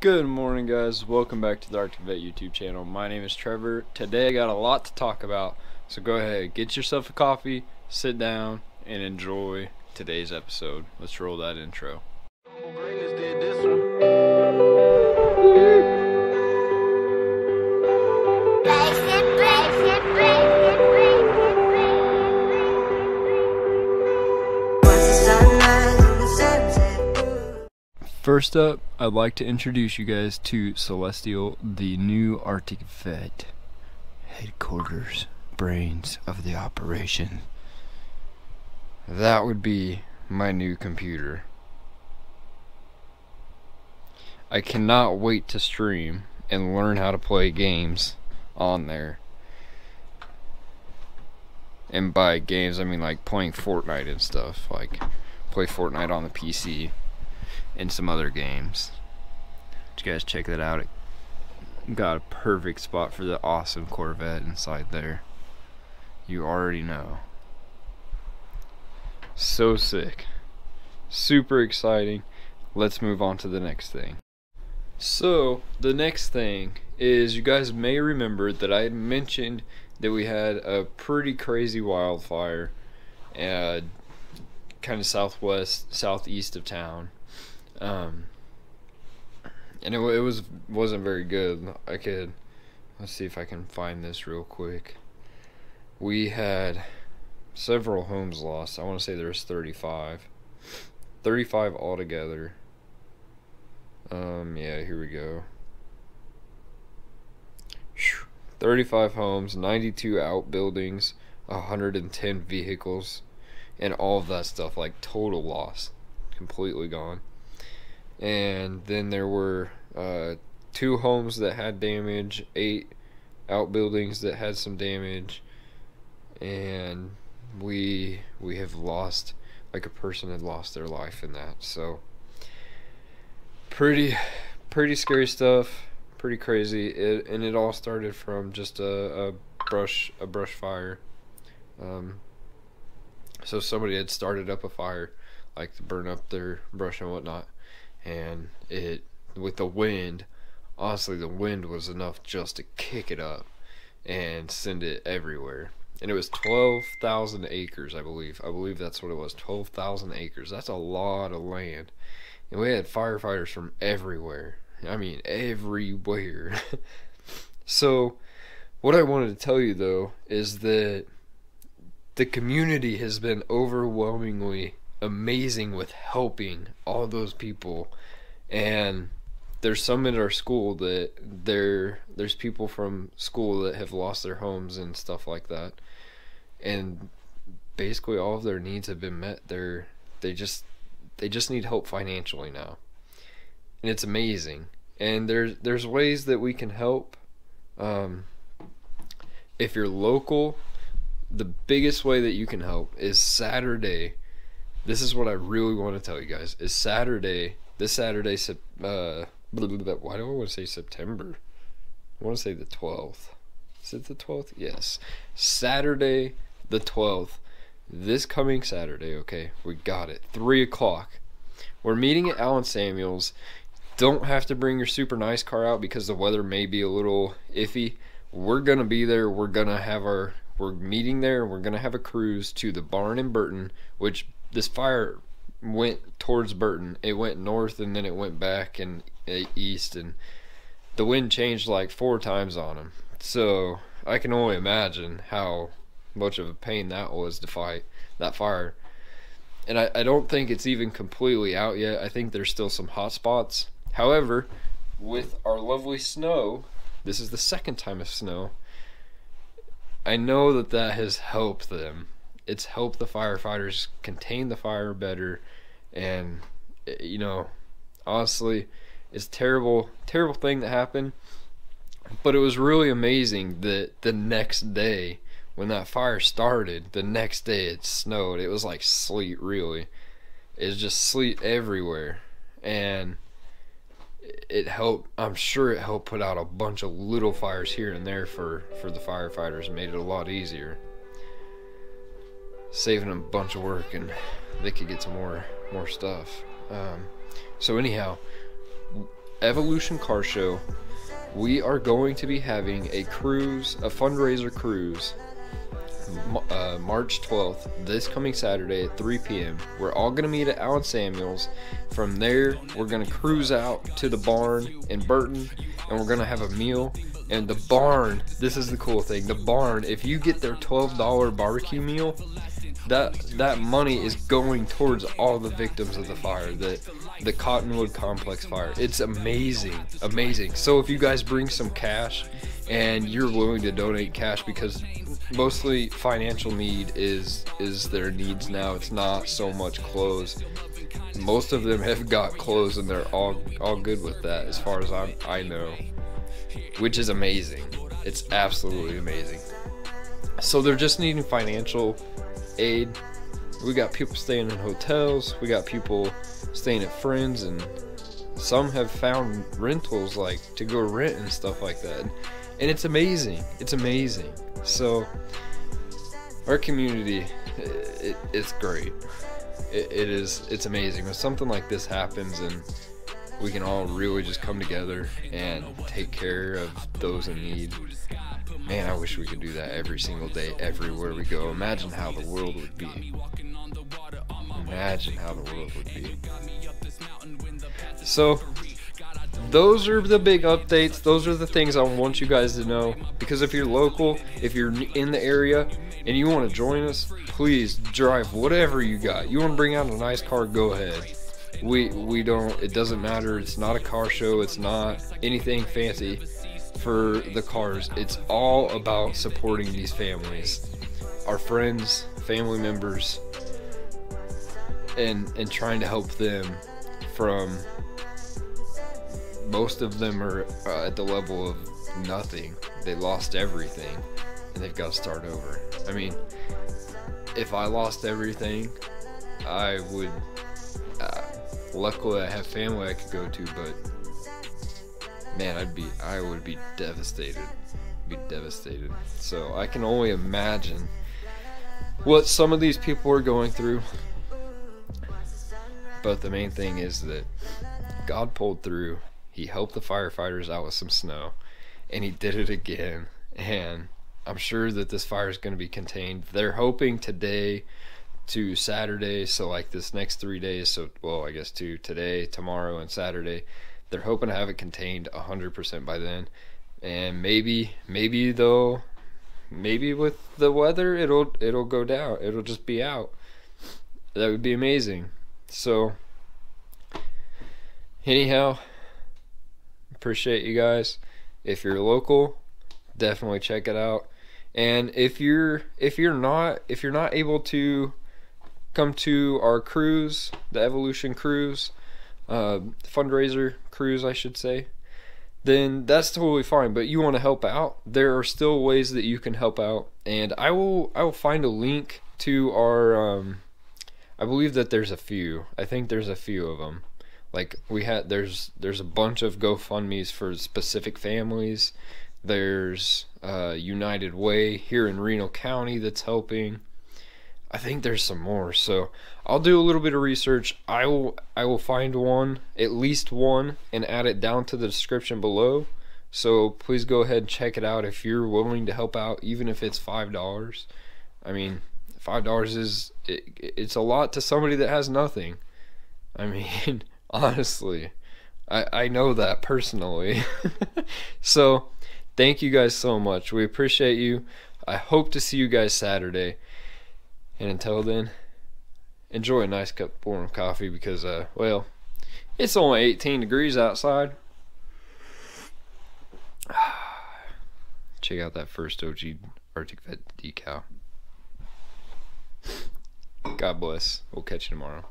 Good morning guys, welcome back to the Arctic Vette YouTube channel. My name is Trevor. Today I got a lot to talk about, so go ahead, get yourself a coffee, sit down, and enjoy today's episode. Let's roll that intro. First up, I'd like to introduce you guys to Celestial, the new Arctic Vette headquarters, brains of the operation. That would be my new computer. I cannot wait to stream and learn how to play games on there. And by games, I mean like playing Fortnite and stuff. Like, play Fortnite on the PC and some other games. You guys check that out. It got a perfect spot for the awesome Corvette inside there. You already know. So sick. Super exciting. Let's move on to the next thing. So, the next thing is you guys may remember that I had mentioned that we had a pretty crazy wildfire uh, kind of southwest, southeast of town. Um, and it, it was wasn't very good. I could let's see if I can find this real quick. We had several homes lost. I want to say there's 35. 35 altogether. Um, yeah, here we go. 35 homes, 92 outbuildings, 110 vehicles, and all of that stuff, like total loss. Completely gone and then there were uh, two homes that had damage, eight outbuildings that had some damage, and we we have lost like a person had lost their life in that. So pretty pretty scary stuff, pretty crazy. It, and it all started from just a, a brush a brush fire. Um, so somebody had started up a fire, like to burn up their brush and whatnot and it with the wind honestly the wind was enough just to kick it up and send it everywhere. And it was 12,000 acres I believe. I believe that's what it was 12,000 acres. That's a lot of land. And we had firefighters from everywhere. I mean everywhere. So what I wanted to tell you though is that the community has been overwhelmingly amazing with helping all those people. And there's some in our school that there there's people from school that have lost their homes and stuff like that. And basically all of their needs have been met. They're they just they just need help financially now. And it's amazing. And there's there's ways that we can help. Um, if you're local the biggest way that you can help is saturday this is what I really want to tell you guys. Is Saturday, this Saturday, uh, why do I want to say September? I want to say the 12th. Is it the 12th? Yes. Saturday, the 12th. This coming Saturday, okay? We got it. 3 o'clock. We're meeting at Allen Samuels. Don't have to bring your super nice car out because the weather may be a little iffy. We're going to be there. We're going to have our we're meeting there. We're going to have a cruise to the barn in Burton, which this fire went towards Burton. It went north and then it went back and uh, east, and the wind changed like four times on him. So I can only imagine how much of a pain that was to fight that fire. And I, I don't think it's even completely out yet. I think there's still some hot spots. However, with our lovely snow, this is the second time of snow. I know that that has helped them it's helped the firefighters contain the fire better. And eh, you know honestly it's terrible terrible thing that happened. But it was really amazing that the next day when that fire started the next day it snowed. It was like sleet really. It's just sleet everywhere. And it helped i'm sure it helped put out a bunch of little fires here and there for for the firefighters. Made it a lot easier saving them a bunch of work and they could get some more more stuff. Um, so anyhow, Evolution Car Show, we are going to be having a cruise, a fundraiser cruise, uh, March 12th, this coming Saturday at 3 p.m. We're all going to meet at Allen Samuels. From there, we're going to cruise out to the barn in Burton and we're going to have a meal. And the barn, this is the cool thing the barn, if you get their $12 barbecue meal, that that money is going towards all the victims of the fire the the cottonwood complex fire it's amazing amazing so if you guys bring some cash and you're willing to donate cash because mostly financial need is is their needs now. It's not so much clothes. Most of them have got clothes and they're all all good with that as far as I I know. Which is amazing. It's absolutely amazing. So they're just needing financial aid. We got people staying in hotels, we got people staying at friends and some have found rentals like to go rent and stuff like that. And it's amazing. It's amazing. So, our community, it, it's great. It, it is. It's amazing when something like this happens and we can all really just come together and take care of those in need. Man, I wish we could do that every single day, everywhere we go. Imagine how the world would be. Imagine how the world would be. So, those are the big updates. Those are the things I want you guys to know. Because if you're local, if you're in the area, and you want to join us, please drive whatever you got. You want to bring out a nice car, go ahead. We we don't. It doesn't matter. It's not a car show. It's not anything fancy for the cars. It's all about supporting these families, our friends, family members, and and trying to help them from most of them are uh, at the level of nothing. They lost everything and they've got to start over. I mean, if I lost everything, I would. Luckily, I have family I could go to, but man, I'd be, I would be devastated. Be devastated. So I can only imagine what some of these people are going through. But the main thing is that God pulled through he helped the firefighters out with some snow, and he did it again. And I'm sure that this fire is going to be contained. They're hoping today to Saturday, so like this next three days. So, well, I guess to today, tomorrow, and Saturday. They're hoping to have it contained 100% by then. And maybe, maybe though, maybe with the weather, it'll it'll go down. It'll just be out. That would be amazing. So, anyhow, Appreciate you guys. If you're local, definitely check it out. And if you're if you're not if you're not able to come to our cruise, the Evolution Cruise, uh, fundraiser cruise, I should say, then that's totally fine. But you want to help out, there are still ways that you can help out, and I will I will find a link to our. Um, I believe that there's a few. I think there's a few of them like we had there's there's a bunch of GoFundmes for specific families. There's uh, United Way here in Reno County that's helping. I think there's some more. So I'll do a little bit of research. I will I will find one, at least one, and add it down to the description below. So please go ahead and check it out if you're willing to help out, even if it's five dollars. I mean, five dollars is it, it's a lot to somebody that has nothing. I mean. Honestly, I, I know that personally. so, thank you guys so much. We appreciate you. I hope to see you guys Saturday. And until then, enjoy a nice cup of warm coffee because, uh, well, it's only 18 degrees outside. Check out that first OG Arctic Vette decal. God bless. We'll catch you tomorrow.